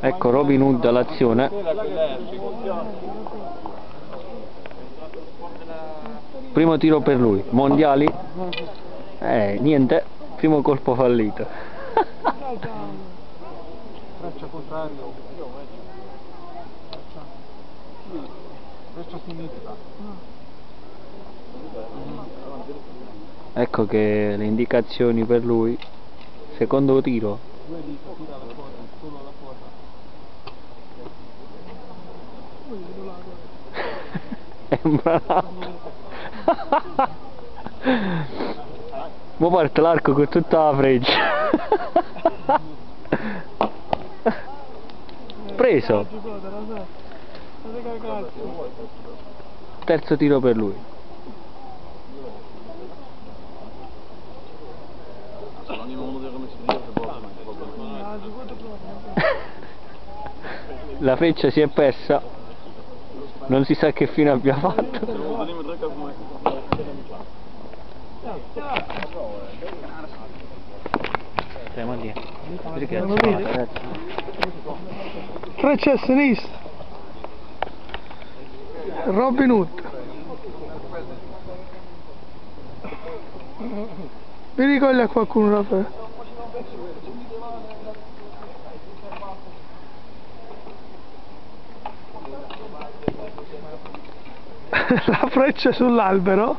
Ecco Robin Hood all'azione. Primo tiro per lui. Mondiali. Eh, niente. Primo colpo fallito. Braccia contrario. Braccia sinistra. Ecco che le indicazioni per lui. Secondo tiro. Due dita, tira la coda, solo la coda. È bravo. Mo parte l'arco con tutta la freccia. Preso. Terzo tiro per lui. La freccia si è persa. Non si sa che fine abbia fatto. Freccia a sinistra. Robin Hood. Mi ricogli a qualcuno Raffaele. la freccia sull'albero?